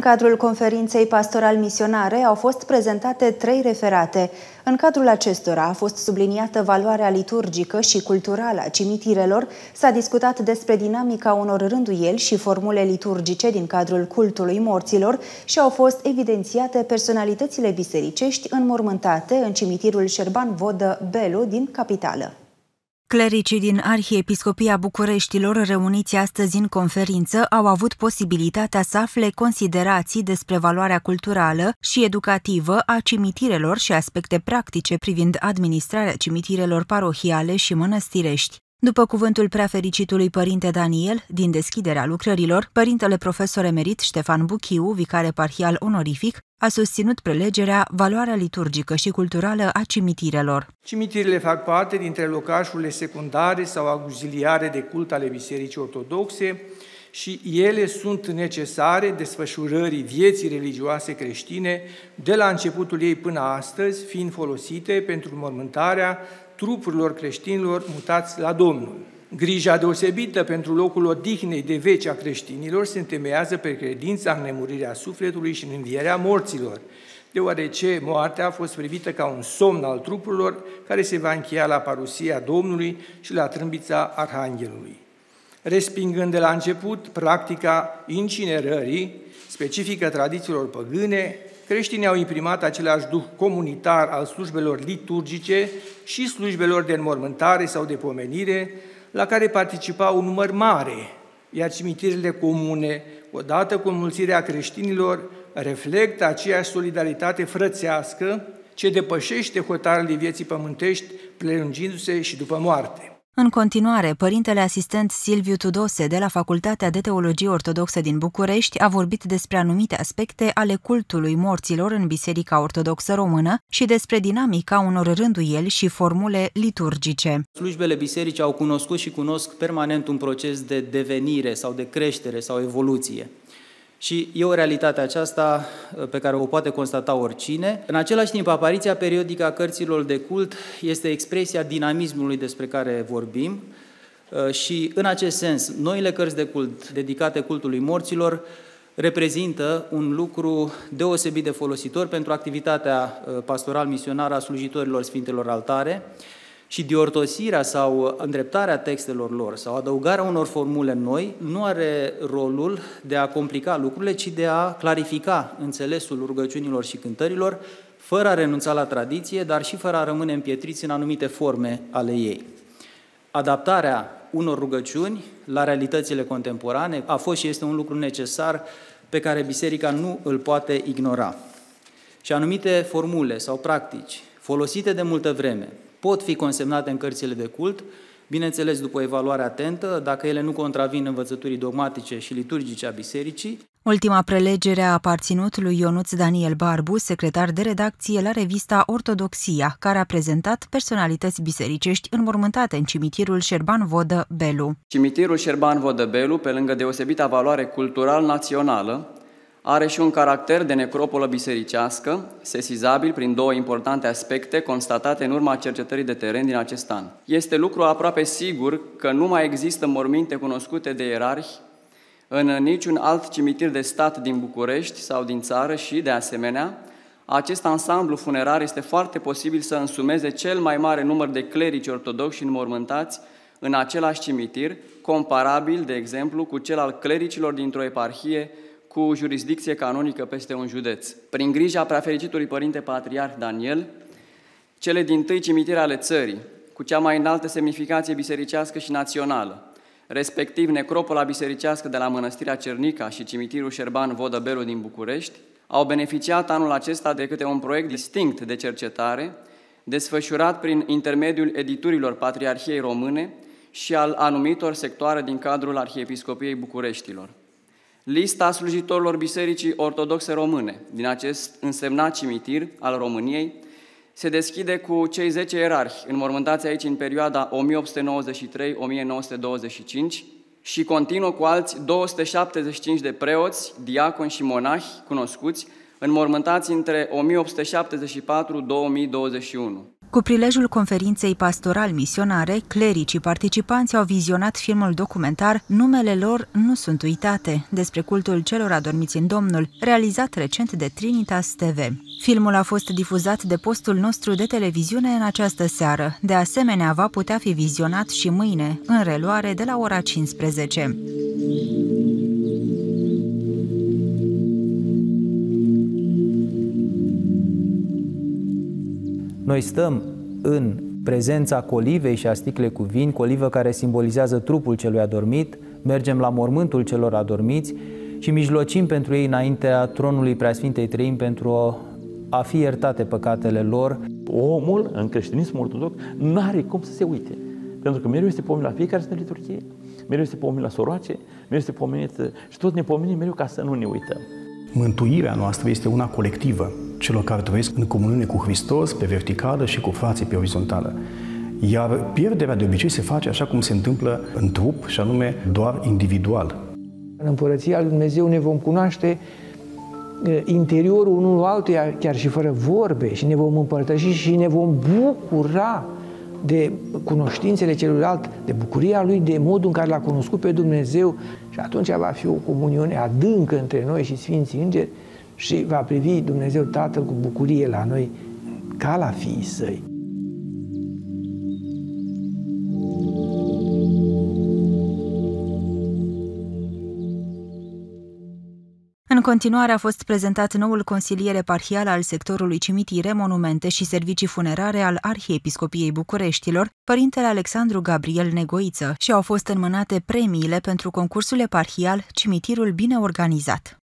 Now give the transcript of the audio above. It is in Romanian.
În cadrul conferinței pastoral-misionare au fost prezentate trei referate. În cadrul acestora a fost subliniată valoarea liturgică și culturală a cimitirelor, s-a discutat despre dinamica unor rânduieli și formule liturgice din cadrul cultului morților și au fost evidențiate personalitățile bisericești înmormântate în cimitirul Șerban Vodă Belu din capitală. Clericii din Arhiepiscopia Bucureștilor, reuniți astăzi în conferință, au avut posibilitatea să afle considerații despre valoarea culturală și educativă a cimitirelor și aspecte practice privind administrarea cimitirelor parohiale și mănăstirești. După cuvântul preafericitului părinte Daniel, din deschiderea lucrărilor, părintele profesor emerit Ștefan Buchiu, vicare parhial onorific, a susținut prelegerea valoarea liturgică și culturală a cimitirelor. Cimitirele fac parte dintre locașurile secundare sau auxiliare de cult ale Bisericii Ortodoxe și ele sunt necesare desfășurării vieții religioase creștine de la începutul ei până astăzi, fiind folosite pentru mormântarea trupurilor creștinilor mutați la Domnul. Grija deosebită pentru locul odihnei de veci a creștinilor se întemeiază pe credința în nemurirea sufletului și în învierea morților, deoarece moartea a fost privită ca un somn al trupurilor care se va încheia la parusia Domnului și la trâmbița Arhanghelului. Respingând de la început practica incinerării, specifică tradițiilor păgâne, creștinii au imprimat același duh comunitar al slujbelor liturgice și slujbelor de înmormântare sau de pomenire, la care participa un număr mare, iar cimitirele comune, odată cu mulțirea creștinilor, reflectă aceeași solidaritate frățească ce depășește hotarele vieții pământești, prelungindu-se și după moarte. În continuare, părintele asistent Silviu Tudose de la Facultatea de Teologie Ortodoxă din București a vorbit despre anumite aspecte ale cultului morților în Biserica Ortodoxă Română și despre dinamica unor rânduieli și formule liturgice. Slujbele bisericii au cunoscut și cunosc permanent un proces de devenire sau de creștere sau evoluție. Și e o realitate aceasta uh, pe care o poate constata oricine. În același timp, apariția periodică a cărților de cult este expresia dinamismului despre care vorbim uh, și, în acest sens, noile cărți de cult dedicate cultului morților reprezintă un lucru deosebit de folositor pentru activitatea uh, pastoral-misionară a slujitorilor Sfintelor Altare, și diortosirea sau îndreptarea textelor lor sau adăugarea unor formule noi nu are rolul de a complica lucrurile, ci de a clarifica înțelesul rugăciunilor și cântărilor, fără a renunța la tradiție, dar și fără a rămâne împietriți în anumite forme ale ei. Adaptarea unor rugăciuni la realitățile contemporane a fost și este un lucru necesar pe care biserica nu îl poate ignora. Și anumite formule sau practici folosite de multă vreme, pot fi consemnate în cărțile de cult, bineînțeles după o evaluare atentă, dacă ele nu contravin învățăturii dogmatice și liturgice a bisericii. Ultima prelegere a aparținut lui Ionuț Daniel Barbu, secretar de redacție la revista Ortodoxia, care a prezentat personalități bisericești înmormântate în cimitirul Șerban Vodă Belu. Cimitirul Șerban Vodă Belu, pe lângă deosebita valoare cultural-națională, are și un caracter de necropolă bisericească, sesizabil prin două importante aspecte constatate în urma cercetării de teren din acest an. Este lucru aproape sigur că nu mai există morminte cunoscute de ierarhi în niciun alt cimitir de stat din București sau din țară și, de asemenea, acest ansamblu funerar este foarte posibil să însumeze cel mai mare număr de clerici ortodoxi înmormântați în același cimitir, comparabil, de exemplu, cu cel al clericilor dintr-o eparhie cu jurisdicție canonică peste un județ. Prin grija preafericitului Părinte Patriarh Daniel, cele din tâi cimitire ale țării, cu cea mai înaltă semnificație bisericească și națională, respectiv necropola bisericească de la Mănăstirea Cernica și cimitirul Șerban Vodăbelu din București, au beneficiat anul acesta de câte un proiect distinct de cercetare, desfășurat prin intermediul editurilor Patriarhiei Române și al anumitor sectoare din cadrul Arhiepiscopiei Bucureștilor. Lista slujitorilor Bisericii Ortodoxe Române din acest însemnat cimitir al României se deschide cu cei 10 ierarhi înmormântați aici în perioada 1893-1925 și continuă cu alți 275 de preoți, diaconi și monahi cunoscuți, înmormântați între 1874-2021. Cu prilejul conferinței pastoral misionare, clericii participanți au vizionat filmul documentar Numele lor nu sunt uitate, despre cultul celor adormiți în Domnul, realizat recent de Trinitas TV. Filmul a fost difuzat de postul nostru de televiziune în această seară. De asemenea, va putea fi vizionat și mâine, în reluare de la ora 15. Noi stăm în prezența colivei și a sticlei cu vin, colivă care simbolizează trupul celui adormit, mergem la mormântul celor adormiți și mijlocim pentru ei înaintea tronului Preasfintei Trăim pentru a fi iertate păcatele lor. Omul, în creștinismul ortodox, nu are cum să se uite. Pentru că mereu este pomenit la fiecare Sfântă Liturghie, mereu este pomenit la soroace, mereu este pomenit și tot ne pomenim mereu ca să nu ne uităm. Mântuirea noastră este una colectivă celor care trăiesc în comuniune cu Hristos pe verticală și cu frații pe orizontală. Iar pierderea de obicei se face așa cum se întâmplă în trup și anume doar individual. În Împărăția Lui Dumnezeu ne vom cunoaște interiorul unul altuia, chiar și fără vorbe, și ne vom împărtăși și ne vom bucura de cunoștințele celuilalt, de bucuria lui, de modul în care l-a cunoscut pe Dumnezeu și atunci va fi o comuniune adâncă între noi și Sfinții Îngeri și va privi Dumnezeu Tatăl cu bucurie la noi ca la fiii săi. În continuare a fost prezentat noul consilier eparhial al sectorului cimitire, monumente și servicii funerare al Arhiepiscopiei Bucureștilor, părintele Alexandru Gabriel Negoiță, și au fost înmânate premiile pentru concursul eparhial Cimitirul Bine Organizat.